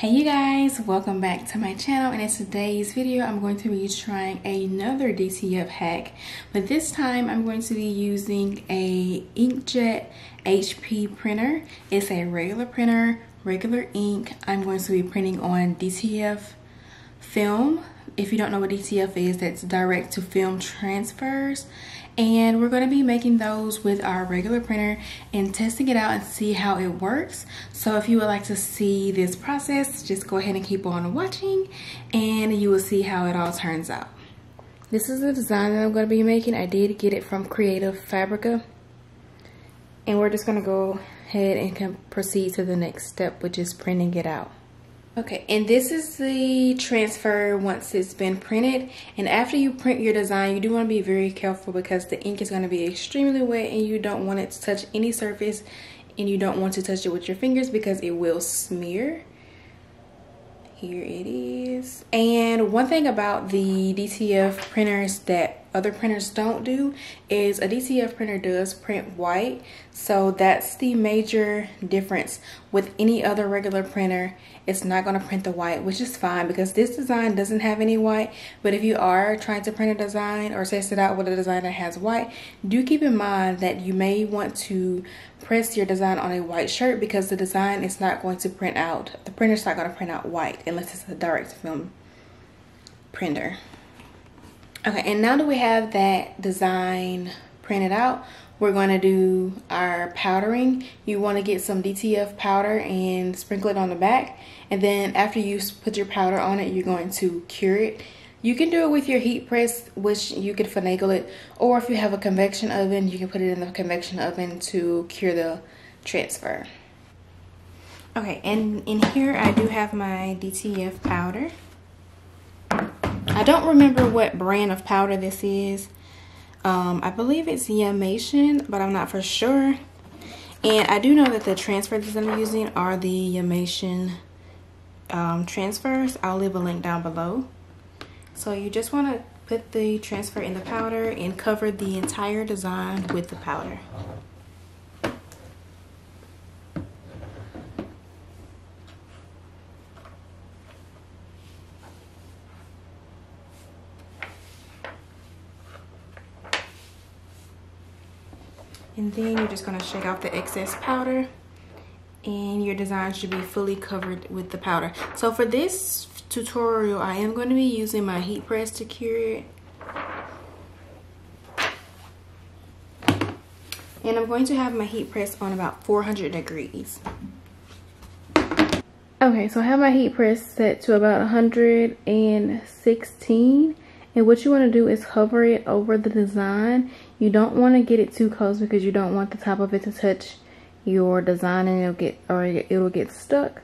Hey you guys, welcome back to my channel and in today's video I'm going to be trying another DTF hack but this time I'm going to be using a inkjet HP printer. It's a regular printer, regular ink. I'm going to be printing on DTF film. If you don't know what DTF is, that's direct to film transfers. And we're going to be making those with our regular printer and testing it out and see how it works. So if you would like to see this process just go ahead and keep on watching and you will see how it all turns out. This is the design that I'm going to be making. I did get it from Creative Fabrica. And we're just going to go ahead and proceed to the next step which is printing it out Okay, and this is the transfer once it's been printed. And after you print your design, you do want to be very careful because the ink is going to be extremely wet and you don't want it to touch any surface and you don't want to touch it with your fingers because it will smear. Here it is. And one thing about the DTF printers that other printers don't do is a DTF printer does print white. So that's the major difference with any other regular printer. It's not going to print the white, which is fine because this design doesn't have any white. But if you are trying to print a design or test it out with a design that has white, do keep in mind that you may want to press your design on a white shirt because the design is not going to print out. The printer's not going to print out white unless it's a direct film printer. Okay, and now that we have that design printed out, we're going to do our powdering. You want to get some DTF powder and sprinkle it on the back. And then after you put your powder on it, you're going to cure it. You can do it with your heat press, which you could finagle it. Or if you have a convection oven, you can put it in the convection oven to cure the transfer. Okay, and in here I do have my DTF powder. I don't remember what brand of powder this is. Um, I believe it's Yamation, but I'm not for sure. And I do know that the transfers that I'm using are the Yamation um, transfers. I'll leave a link down below. So you just want to put the transfer in the powder and cover the entire design with the powder. And then you're just gonna shake off the excess powder and your design should be fully covered with the powder. So for this tutorial, I am gonna be using my heat press to cure it. And I'm going to have my heat press on about 400 degrees. Okay, so I have my heat press set to about 116 and what you want to do is hover it over the design. You don't want to get it too close because you don't want the top of it to touch your design and it'll get or it'll get stuck.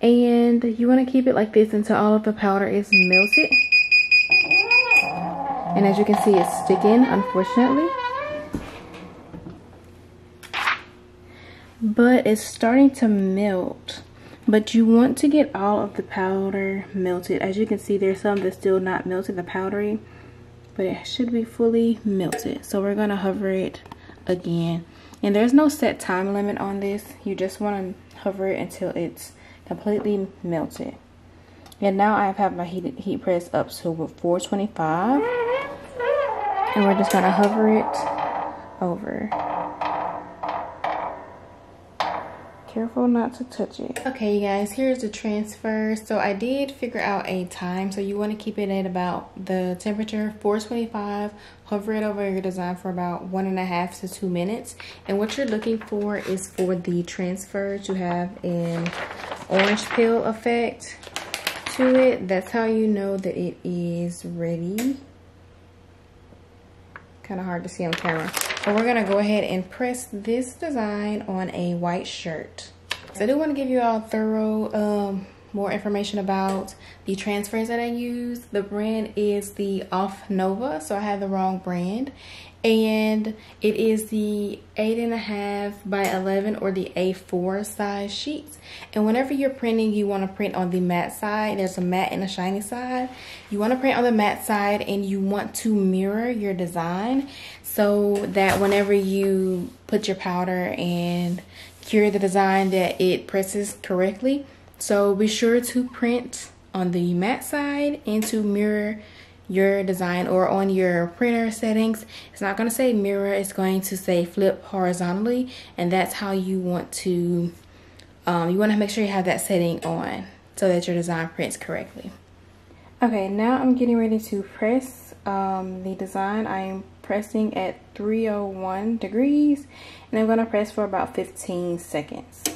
And you want to keep it like this until all of the powder is melted. And as you can see, it's sticking, unfortunately. But it's starting to melt but you want to get all of the powder melted as you can see there's some that's still not melted the powdery but it should be fully melted. So we're to hover it again. And there's no set time limit on this. You just want to hover it until it's completely melted. And now I have my heat, heat press up to 425 and we're just to hover it over careful not to touch it. Okay you guys here's the transfer. So i did figure out a time so you want to keep it at about the temperature 425 hover it over your design for about one and a half to two minutes. And what you're looking for is for the transfer to have an orange peel effect to it. That's how you know that it is ready. Kind of hard to see on camera. But we're gonna go ahead and press this design on a white shirt. So I do want to give you all thorough um, more information about the transfers that I use. The brand is the Off Nova, so I have the wrong brand. And it is the 8.5 by 11 or the A4 size sheets. And whenever you're printing, you want to print on the matte side. There's a matte and a shiny side. You want to print on the matte side and you want to mirror your design so that whenever you put your powder and cure the design that it presses correctly. So be sure to print on the matte side and to mirror your design or on your printer settings. It's not going to say mirror it's going to say flip horizontally and that's how you want to um, you want to make sure you have that setting on so that your design prints correctly. Okay now I'm getting ready to press um, the design. I'm pressing at 301 degrees and I'm going to press for about 15 seconds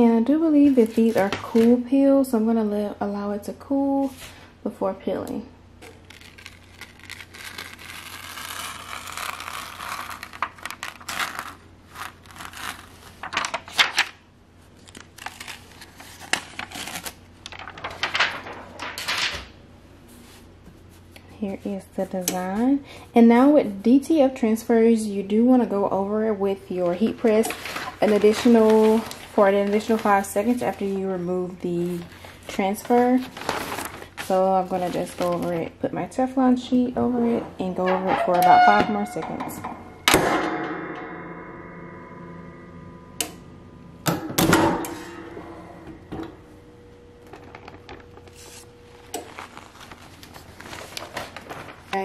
And I do believe that these are cool peels, so I'm going to let, allow it to cool before peeling. here is the design and now with DTF transfers you do want to go over it with your heat press an additional for an additional five seconds after you remove the transfer. So I'm going to just go over it, put my Teflon sheet over it, and go over it for about five more seconds.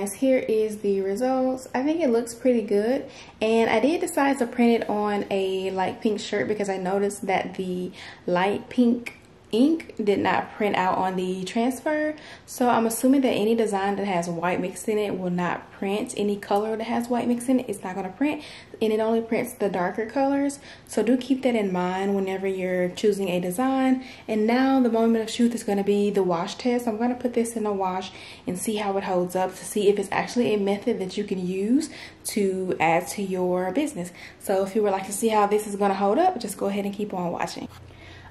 Guys here is the results. I think it looks pretty good. And i did decide to print it on a light pink shirt because i noticed that the light pink ink did not print out on the transfer so i'm assuming that any design that has white mixed in it will not print. Any color that has white mixed in it it's not going to print and it only prints the darker colors. So do keep that in mind whenever you're choosing a design. And now the moment of truth is going to be the wash test. I'm going to put this in a wash and see how it holds up to see if it's actually a method that you can use to add to your business. So if you would like to see how this is going to hold up just go ahead and keep on watching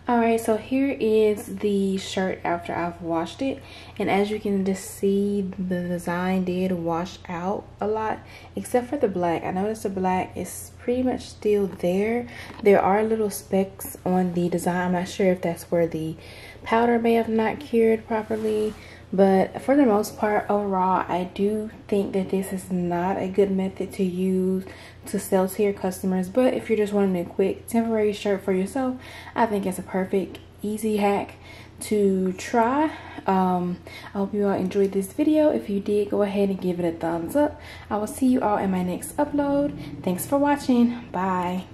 all right so here is the shirt after i've washed it. And as you can just see the design did wash out a lot except for the black. I noticed the black is pretty much still there. There are little specks on the design. I'm not sure if that's where the powder may have not cured properly but for the most part overall i do think that this is not a good method to use to sell to your customers. But if you're just wanting a quick temporary shirt for yourself i think it's a perfect easy hack to try. Um, i hope you all enjoyed this video. If you did go ahead and give it a thumbs up. I will see you all in my next upload. Thanks for watching. Bye